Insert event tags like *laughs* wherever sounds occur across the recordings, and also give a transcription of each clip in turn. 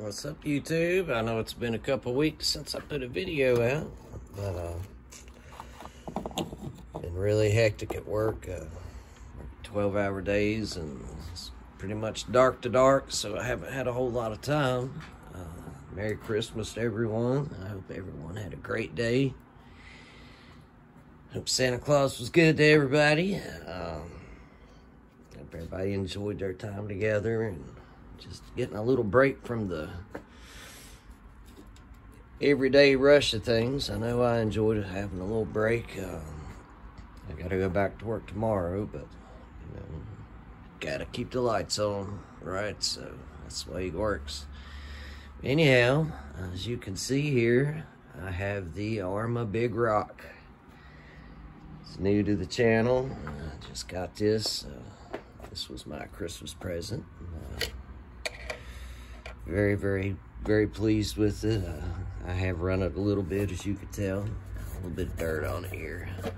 What's up, YouTube? I know it's been a couple weeks since I put a video out, but uh, been really hectic at work. Uh, 12 hour days and it's pretty much dark to dark, so I haven't had a whole lot of time. Uh, Merry Christmas to everyone. I hope everyone had a great day. Hope Santa Claus was good to everybody. Um, hope everybody enjoyed their time together and just getting a little break from the everyday rush of things. I know I enjoyed having a little break. Um, I got to go back to work tomorrow, but you know, got to keep the lights on, right? So that's the way it works. Anyhow, as you can see here, I have the Arrma Big Rock. It's new to the channel. I just got this. Uh, this was my Christmas present. Uh, very, very, very pleased with it. Uh, I have run it a little bit, as you can tell. A little bit of dirt on it here. Uh,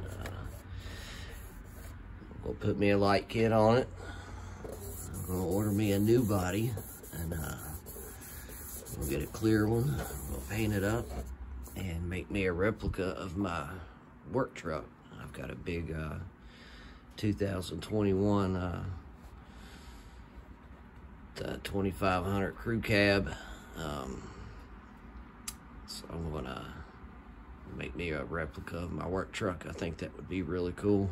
we'll put me a light kit on it. I'm gonna order me a new body, and uh, get a clear one. We'll paint it up and make me a replica of my work truck. I've got a big uh, 2021 uh, 2500 crew cab. Um, so I'm gonna make me a replica of my work truck. I think that would be really cool.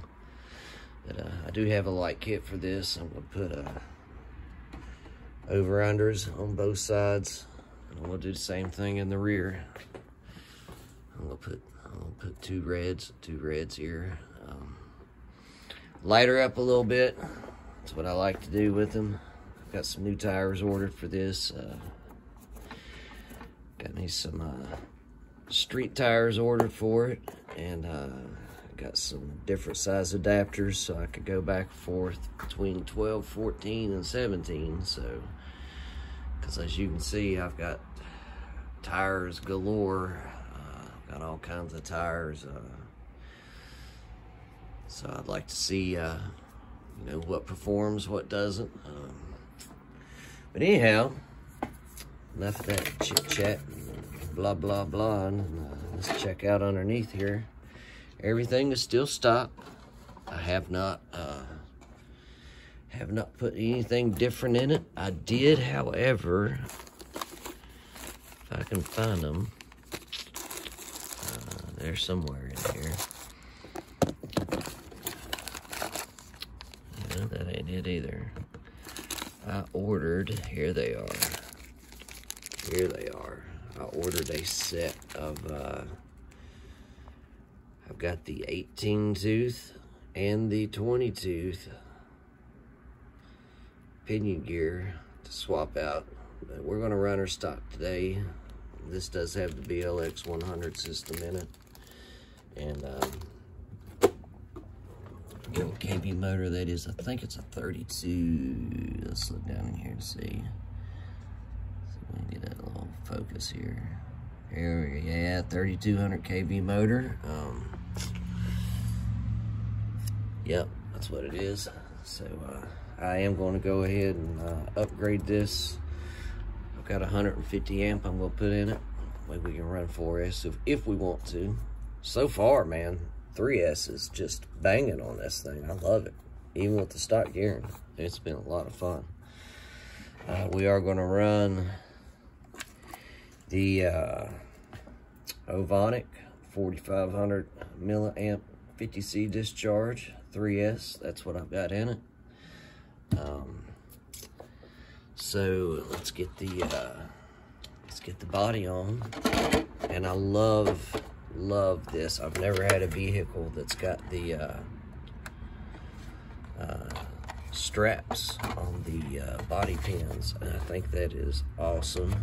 But uh, I do have a light kit for this. I'm gonna put uh, over unders on both sides. And I'm gonna do the same thing in the rear. I'm gonna put I'm gonna put two reds, two reds here. Um, up a little bit. That's what I like to do with them. Got some new tires ordered for this. Uh, got me some uh, street tires ordered for it. And uh, got some different size adapters so I could go back and forth between 12, 14, and 17. So, because as you can see, I've got tires galore. Uh, got all kinds of tires. Uh, so I'd like to see, uh, you know, what performs, what doesn't. Um, but anyhow, of that chit chat, blah blah blah. And, uh, let's check out underneath here. Everything is still stock. I have not uh, have not put anything different in it. I did, however, if I can find them, uh, they're somewhere in here. No, that ain't it either. I ordered, here they are. Here they are. I ordered a set of, uh, I've got the 18 tooth and the 20 tooth pinion gear to swap out. But we're to run our stock today. This does have the BLX 100 system in it. And, um, little KV motor that is, I think it's a 32. Let's look down in here to see. See if we can get that little focus here. Here we go. Yeah, 3200 kV motor. Um, yep, that's what it is. So uh, I am going to go ahead and uh, upgrade this. I've got 150 amp I'm going to put in it. Maybe we can run 4S if, if we want to. So far, man, 3S is just banging on this thing. I love it. Even with the stock gearing. It's been a lot of fun. Uh, we are going to run the uh, Ovonic 4500 milliamp 50C discharge 3S. That's what I've got in it. Um, so let's get the uh, let's get the body on. And I love love this. I've never had a vehicle that's got the uh, uh, straps on the uh, body pins. And I think that is awesome.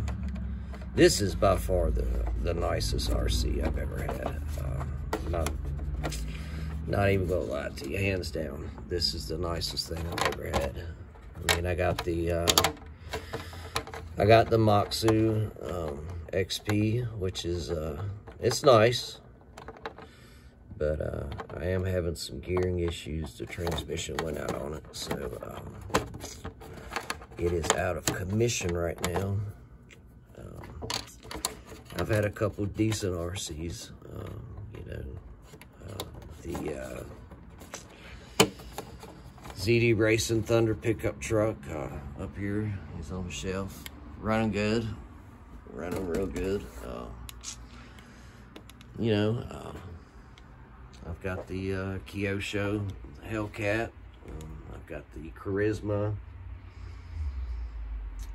This is by far the, the nicest RC I've ever had. Uh, not, not even gonna lie to you, hands down. This is the nicest thing I've ever had. I mean, I got the, uh, I got the Moxu um, XP, which is, uh, it's nice, but uh, I am having some gearing issues. The transmission went out on it, so um, it is out of commission right now. I've had a couple decent RCs, um, you know, uh, the uh, ZD Racing Thunder pickup truck uh, up here. He's on the shelf, running good, running real good. Uh, you know, uh, I've got the uh, Kyosho Hellcat. Um, I've got the Charisma.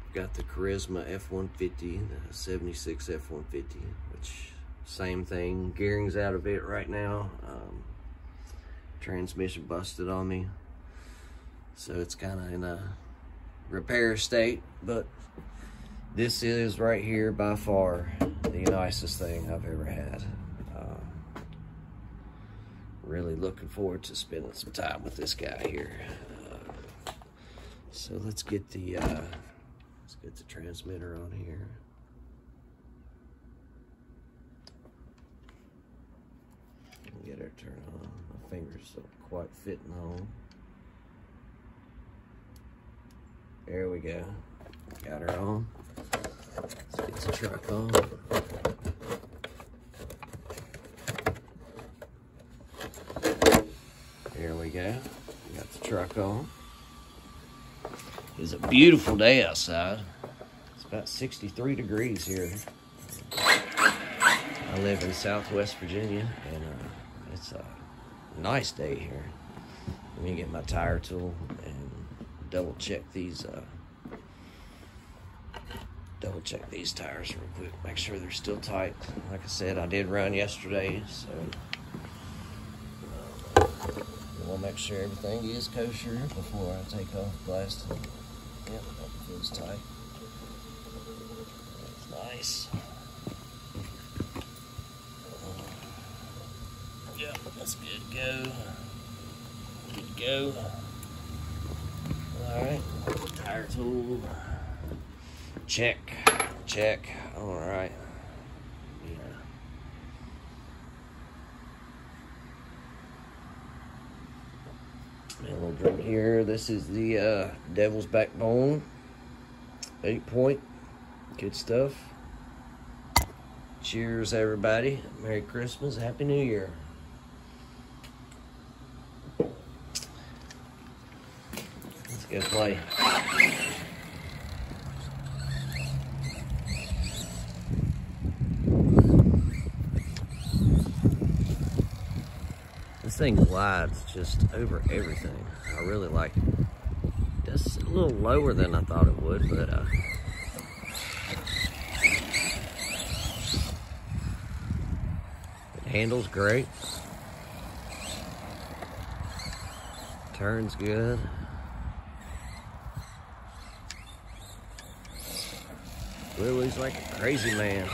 I've got the Charisma F-150, the 76 F-150, which same thing. Gearing's out of it right now. Um, transmission busted on me. So it's kind of in a repair state, but this is right here by far the nicest thing I've ever had. Really looking forward to spending some time with this guy here. Uh, so let's get the uh, let's get the transmitter on here. Get her turned on. My fingers don't quite fitting on. There we go. Got her on. Let's get the truck on. We go. Got the truck on. It's a beautiful day outside. It's about 63 degrees here. I live in Southwest Virginia, and uh, it's a nice day here. Let me get my tire tool and double check these. Uh, double check these tires real quick. Make sure they're still tight. Like I said, I did run yesterday, so we'll make sure everything is kosher before I take off blasting. Yep, that feels tight. That's nice. Yep, that's good go. Good to go. Alright, tire tool. Check, check. Alright. Yeah. Drink here. This is the uh, Devil's Backbone. Eight point. Good stuff. Cheers, everybody. Merry Christmas. Happy New Year. Let's go play. This thing glides just over everything. I really like it. Just a little lower than I thought it would, but uh, it handles great. Turns good. Lily's like a crazy man.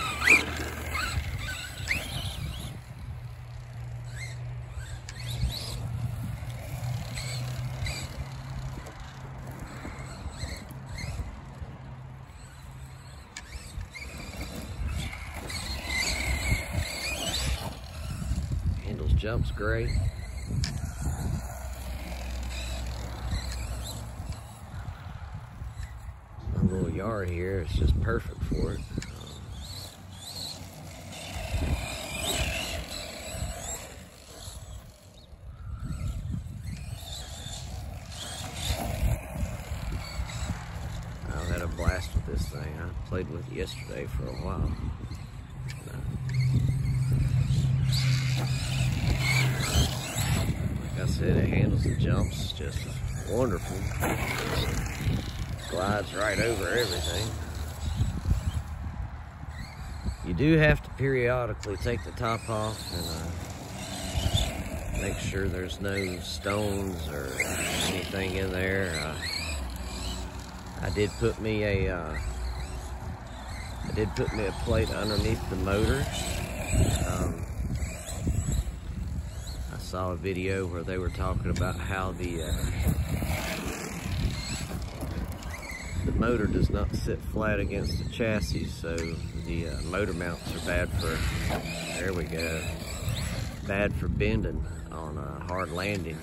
Handles jumps great. My little yard here is just perfect for it. I had a blast with this thing. I played with it yesterday for a while. Like I said, it handles the jumps just wonderful. Glides right over everything. You do have to periodically take the top off and uh, make sure there's no stones or anything in there. Uh, I did put me a, uh, I did put me a plate underneath the motor. Um, saw a video where they were talking about how the uh, the motor does not sit flat against the chassis, so the uh, motor mounts are bad for. There we go. Bad for bending on uh, hard landings.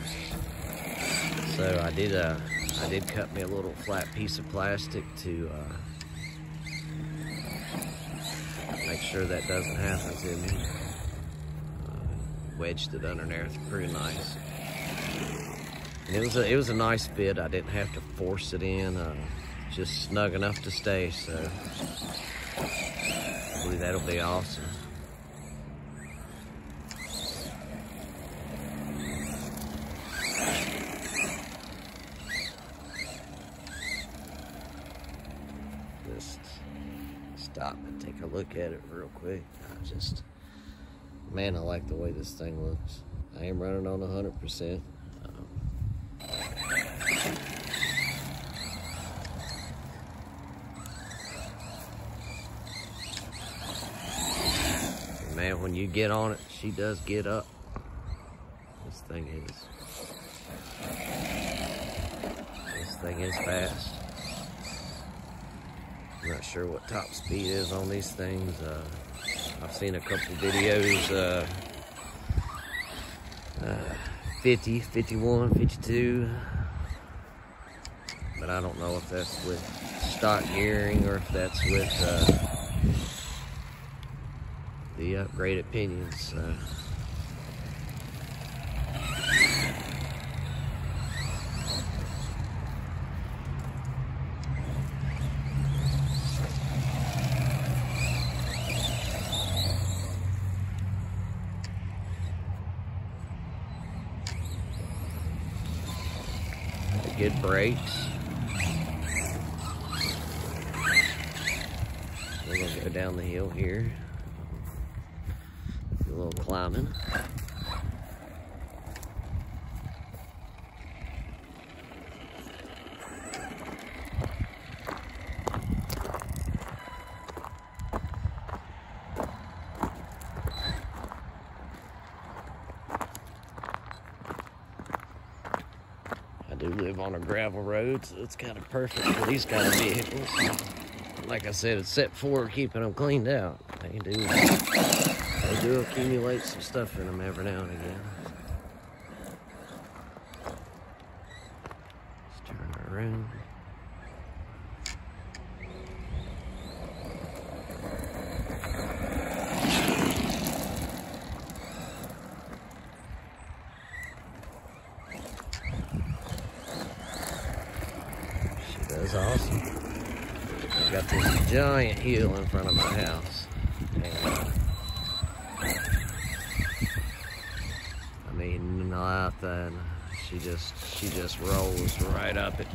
So I did uh, I did cut me a little flat piece of plastic to uh, make sure that doesn't happen to me. Wedged it under there, it's pretty nice. And it was a, it was a nice fit. I didn't have to force it in. Uh, just snug enough to stay, so hopefully that'll be awesome. Just stop and take a look at it real quick. I just, man, I like the way this thing looks. I am running on 100%. man, when you get on it, she does get up. This thing is, this thing is fast. I'm not sure what top speed is on these things. Uh, I've seen a couple videos, uh, uh, 50, 51, 52. But I don't know if that's with stock gearing or if that's with uh, the upgraded pinions. So. Good brakes. We're gonna go down the hill here a little climbing. I do live on a gravel road, so it's kind of perfect for these kind of vehicles. Like I said, it's set for keeping them cleaned out. They do they do accumulate some stuff in them every now and again. Let's turn around. She does awesome. I've got this giant hill in front of my house. And, uh, nothing. She just she just rolls right up it.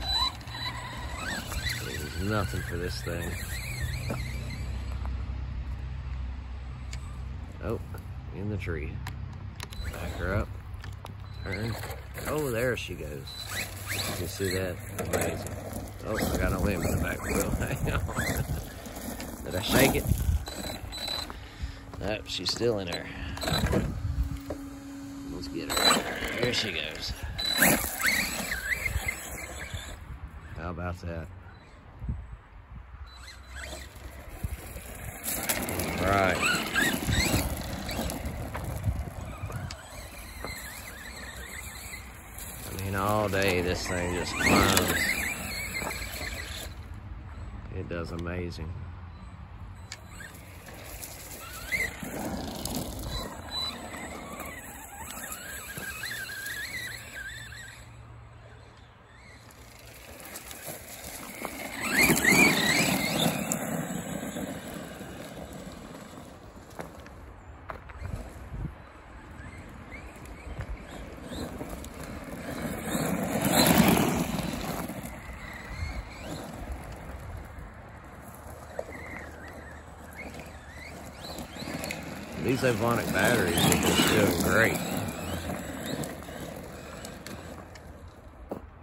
There's nothing for this thing. Oh, in the tree. Back her up. Turn. Oh, there she goes. You can see that? Amazing. Oh, I got a limb in the back *laughs* wheel. Hang on. Did I shake it? Nope, she's still in there. Let's get her. Here she goes. How about that? All right. I mean, all day this thing just climbs. It does amazing. These Ovonic batteries are just doing great.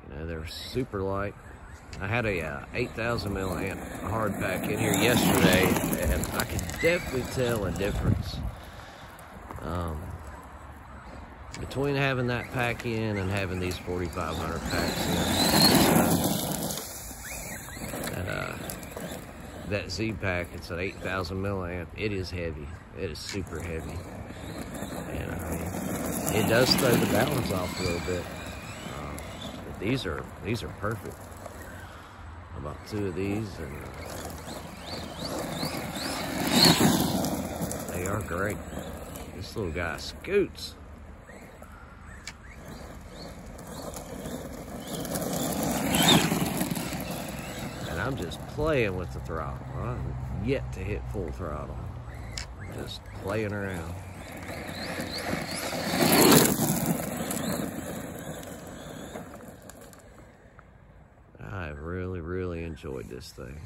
You know, they're super light. I had a uh, 8,000 milliamp hard pack in here yesterday, and I could definitely tell a difference um, between having that pack in and having these 4,500 packs in that Z pack, it's an 8,000 milliamp. It is heavy. It is super heavy. And I mean, it does throw the balance off a little bit. Um, but these are these are perfect. I bought two of these and uh, they are great. This little guy scoots. And I'm just playing with the throttle. I'm yet to hit full throttle. Just playing around. I really, really enjoyed this thing.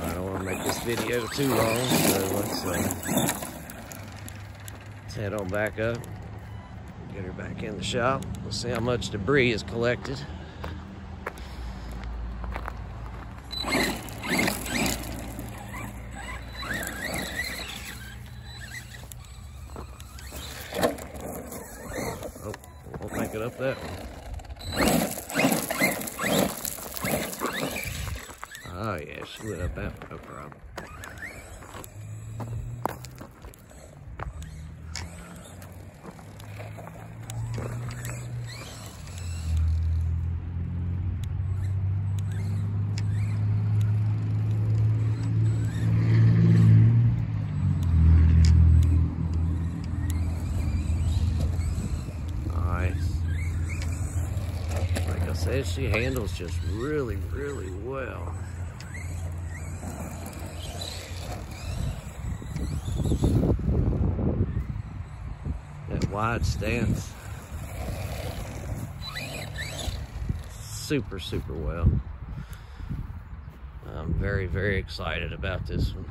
I don't want to make this video too long, so let's, uh, let's head on back up, get her back in the shop. We'll see how much debris is collected. Oh, won't make it up that one. Oh went up that one, no problem. She handles just really, really well. That wide stance. Super, super well. I'm very, very excited about this one.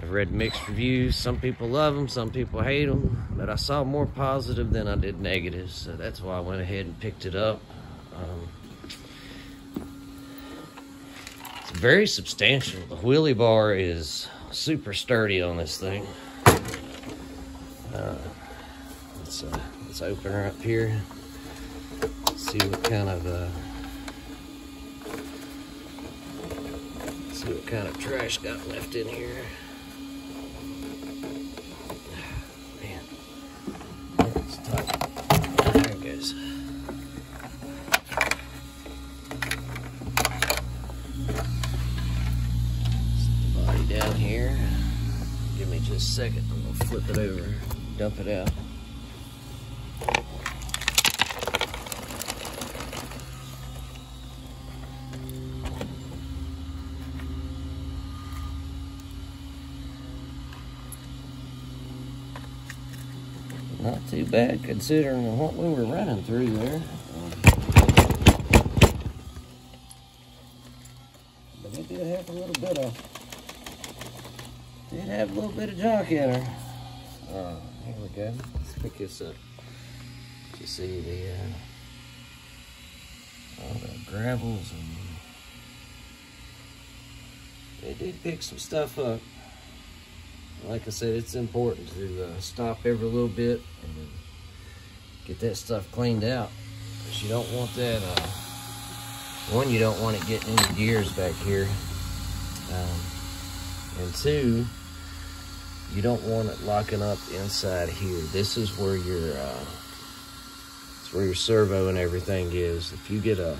I've read mixed reviews. Some people love them, some people hate them, but I saw more positive than I did negative, so that's why I went ahead and picked it up. Um, it's very substantial. The wheelie bar is super sturdy on this thing. Uh, let's, uh, let's open her up here. See what kind of uh, see what kind of trash got left in here. Dump it out. Not too bad considering what we were running through there. But it did have a little bit of did have a little bit of junk in her. Uh, here we go. Let's pick this up. You see the uh, all the gravels and it did pick some stuff up. Like I said, it's important to uh, stop every little bit and get that stuff cleaned out. Because you don't want that, uh, one, you don't want it getting in your gears back here. Um, and two, you don't want it locking up inside here. This is where your, uh, it's where your servo and everything is. If you get a,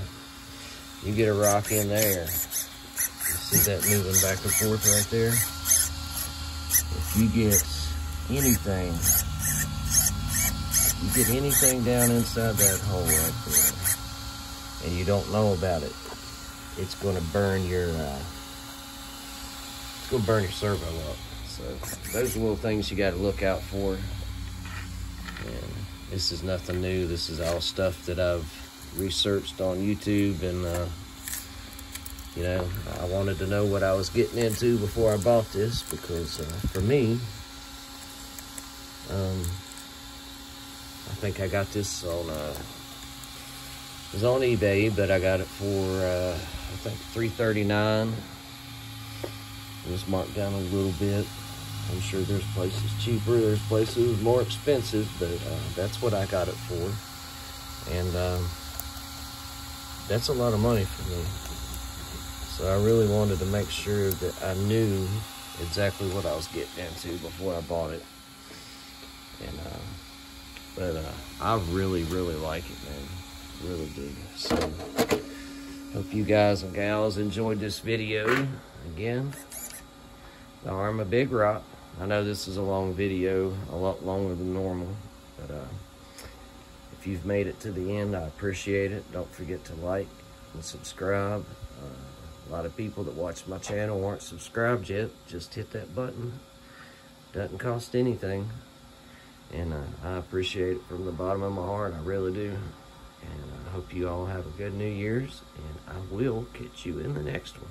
you get a rock in there, you see that moving back and forth right there? if you get anything, you get anything down inside that hole right there, and you don't know about it, it's going to burn your, uh, it's going to burn your servo up. So those are little things you got to look out for. And this is nothing new. This is all stuff that I've researched on YouTube and. Uh, you know, I wanted to know what I was getting into before I bought this because uh, for me, um, I think I got this on, uh, it was on eBay, but I got it for, uh, I think 339 It was marked down a little bit. I'm sure there's places cheaper, there's places more expensive, but uh, that's what I got it for. And um, that's a lot of money for me. So I really wanted to make sure that I knew exactly what I was getting into before I bought it. And uh, but uh, I really, really like it, man. Really do. So hope you guys and gals enjoyed this video. Again, the Arrma Big Rock. I know this is a long video, a lot longer than normal, but uh, if you've made it to the end, I appreciate it. Don't forget to like and subscribe. Uh, a lot of people that watch my channel aren't subscribed yet. Just hit that button. Doesn't cost anything. And uh, I appreciate it from the bottom of my heart. I really do. And I hope you all have a good New Year's. And I will catch you in the next one.